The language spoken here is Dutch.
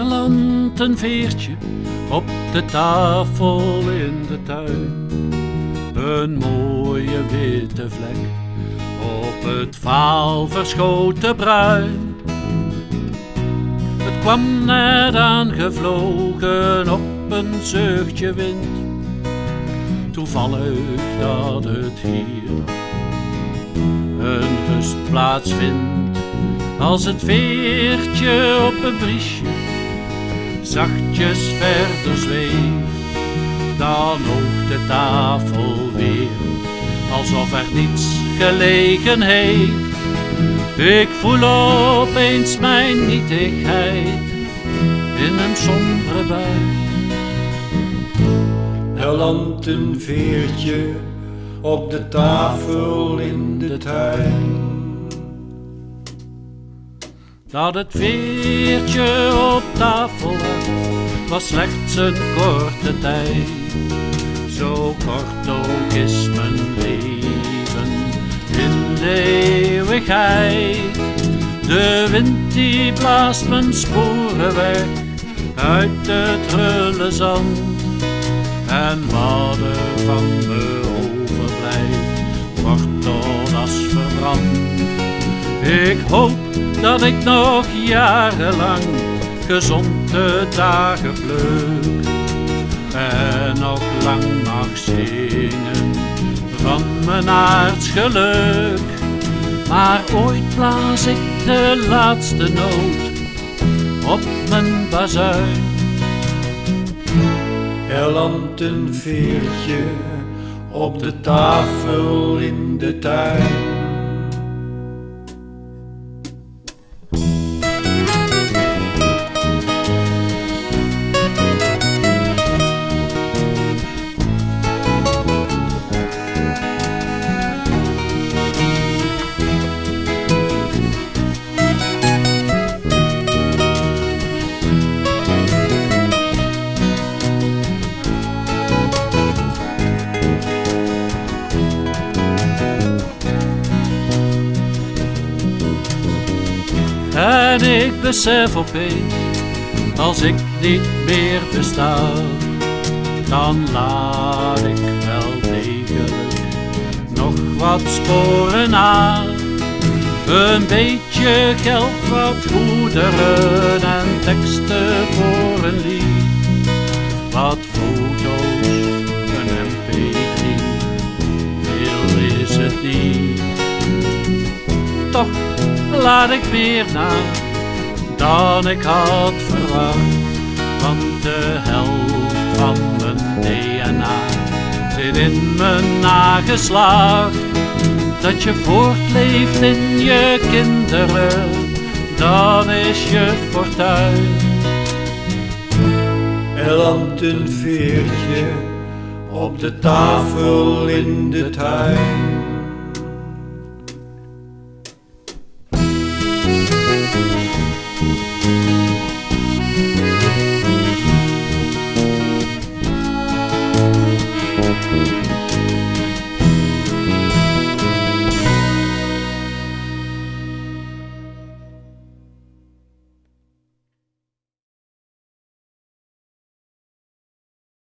een veertje op de tafel in de tuin. Een mooie witte vlek op het vaal verschoten bruin. Het kwam net aangevlogen op een zuchtje wind. Toevallig dat het hier een rustplaats vindt. Als het veertje op een briesje zachtjes verder zweeft, dan oogt de tafel weer alsof er niets gelegen heeft. Ik voel opeens mijn nietigheid in een sombere bui. Er landt een veertje op de tafel in de tuin. Dat het veertje op tafel was slechts een korte tijd. Zo kort ook is mijn leven in de eeuwigheid. De wind die blaast mijn sporen weg uit het rulle zand. En wat er van me overblijft, wordt tot as verbrand. Ik hoop dat ik nog jarenlang gezond de dagen pluk en nog lang mag zingen van mijn aardsgeluk. Maar ooit blaas ik de laatste noot op mijn bazuin. Er landt een veertje op de tafel in de tuin. En ik besef opeens, als ik niet meer besta, dan laat ik wel degelijk nog wat sporen na. Een beetje geld, wat goederen en teksten voor een lied. Wat foto's, een mp3, veel is het niet. Toch laat ik meer na dan ik had verwacht. Want de helft van mijn DNA zit in mijn nageslacht. Dat je voortleeft in je kinderen, dan is je fortuin. Er landt een veertje op de tafel in de tuin.